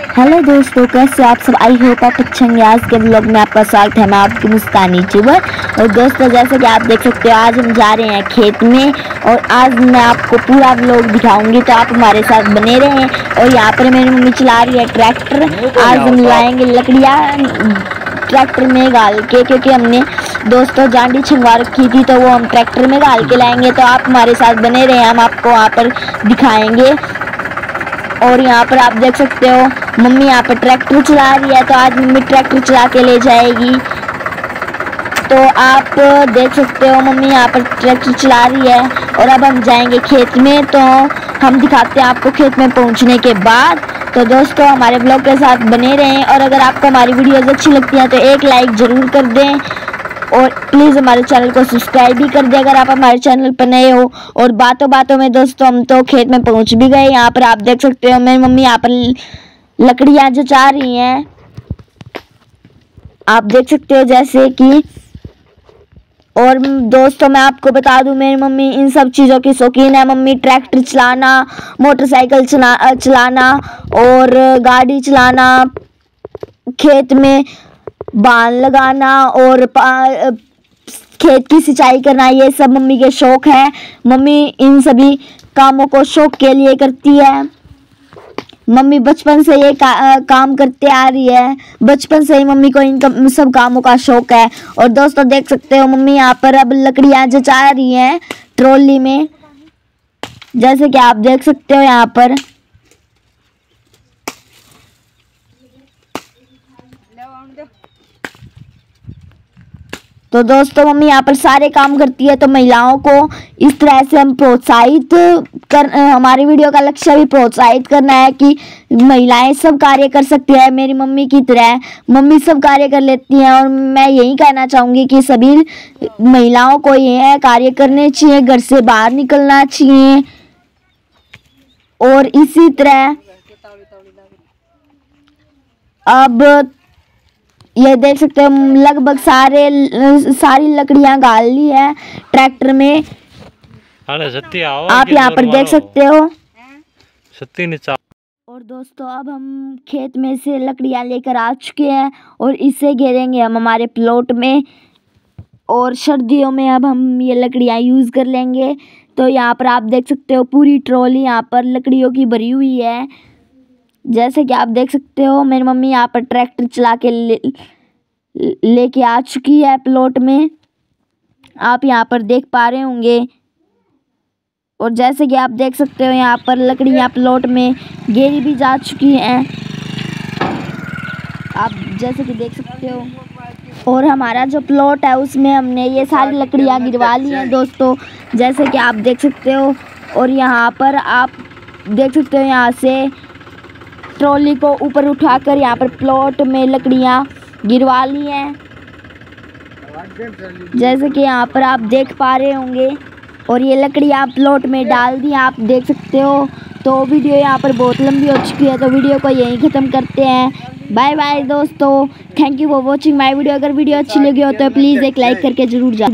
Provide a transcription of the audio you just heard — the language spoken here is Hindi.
हेलो दोस्तों, कैसे आप सब? आई होप आप अच्छे आज के ब्लॉग में आपका स्वागत है मैं आपकी मुस्कानी जुबर और दोस्तों, जैसे कि आप देख सकते हो, आज हम जा रहे हैं खेत में। और आज मैं आपको पूरा ब्लॉग दिखाऊँगी। तो आप हमारे साथ बने रहें। और यहाँ पर मेरी मम्मी चला रही है ट्रैक्टर। आज हम लाएँगे लकड़ियाँ, ट्रैक्टर में गाल के। क्योंकि हमने दोस्तों, जांडी छंगवा रखी थी तो वो हम ट्रैक्टर में गाल के लाएँगे। तो आप हमारे साथ बने रहे। हम आपको वहाँ पर दिखाएँगे। और यहाँ पर आप देख सकते हो मम्मी, यहाँ पर ट्रैक्टर चला रही है तो आज मम्मी ट्रैक्टर चला के ले जाएगी। तो आप देख सकते हो मम्मी, यहाँ पर ट्रैक्टर चला रही है, और अब हम जाएँगे खेत में। तो हम दिखाते हैं आपको खेत में पहुँचने के बाद। तो दोस्तों, हमारे ब्लॉग के साथ बने रहें, और अगर आपको हमारी वीडियोज़ अच्छी लगती हैं तो एक लाइक ज़रूर कर दें, और प्लीज़ हमारे चैनल को सब्सक्राइब भी कर दें, अगर आप हमारे चैनल पर नए हो। और बातों बातों में दोस्तों, हम तो खेत में पहुँच भी गए, यहाँ पर आप देख सकते हो मेरी मम्मी, यहाँ पर लकड़ियाँ जचा रही हैं, आप देख सकते हो जैसे कि, और दोस्तों मैं आपको बता दूँ, मेरी मम्मी इन सब चीज़ों की शौकीन है। मम्मी ट्रैक्टर चलाना, मोटरसाइकिल चला, चलाना, और गाड़ी चलाना, खेत में बाल लगाना, और खेत की सिंचाई करना, ये सब मम्मी के शौक है। मम्मी इन सभी कामों को शौक के लिए करती है। मम्मी बचपन से ये का, काम करते आ रही है। बचपन से ही मम्मी को इन सब कामों का शौक है। और दोस्तों देख सकते हो मम्मी यहाँ पर अब लकड़ियाँ जचा रही हैं ट्रॉली में। जैसे कि आप देख सकते हो यहाँ पर। तो दोस्तों, मम्मी यहाँ पर सारे काम करती है तो महिलाओं को इस तरह से हम प्रोत्साहित कर हमारी वीडियो का लक्ष्य भी प्रोत्साहित करना है कि महिलाएँ सब कार्य कर सकती है, मेरी मम्मी की तरह। मम्मी सब कार्य कर लेती हैं और मैं यही कहना चाहूँगी कि सभी महिलाओं को यह कार्य करने चाहिए, घर से बाहर निकलना चाहिए। और इसी तरह अब ये देख सकते हो लगभग सारे सारी लकड़ियाँ गाल ली है ट्रैक्टर में। आप यहाँ पर देख सकते हो। और दोस्तों अब हम खेत में से लकड़ियाँ लेकर आ चुके हैं और इसे घेरेंगे हम हमारे प्लॉट में। और सर्दियों में अब हम ये लकड़ियाँ यूज़ कर लेंगे। तो यहाँ पर आप देख सकते हो पूरी ट्रॉली यहाँ पर लकड़ियों की भरी हुई है। जैसे कि आप देख सकते हो, मेरी मम्मी यहाँ पर ट्रैक्टर चला के ले, लेके आ चुकी है प्लॉट में। आप यहाँ पर देख पा रहे होंगे। और जैसे कि आप देख सकते हो, यहाँ पर लकड़ियाँ प्लॉट में गेरी भी जा चुकी हैं। आप जैसे कि देख सकते हो। और हमारा जो प्लॉट है, उसमें हमने ये सारी लकड़ियाँ गिरवा ली हैं दोस्तों, जैसे कि आप देख सकते हो। और यहाँ पर आप देख सकते हो, यहाँ से ट्रॉली को ऊपर उठाकर यहाँ पर प्लॉट में लकड़ियाँ गिरवा ली हैं। जैसे कि यहाँ पर आप देख पा रहे होंगे, और ये लकड़ी आप प्लॉट में डाल दी, आप देख सकते हो। तो वीडियो यहाँ पर बहुत लंबी हो चुकी है तो वीडियो को यहीं ख़त्म करते हैं। बाय बाय दोस्तों thank you for watching my video अगर वीडियो अच्छी लगी हो तो प्लीज़ एक लाइक करके ज़रूर जा